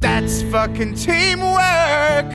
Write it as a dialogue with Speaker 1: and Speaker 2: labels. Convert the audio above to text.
Speaker 1: That's fucking teamwork.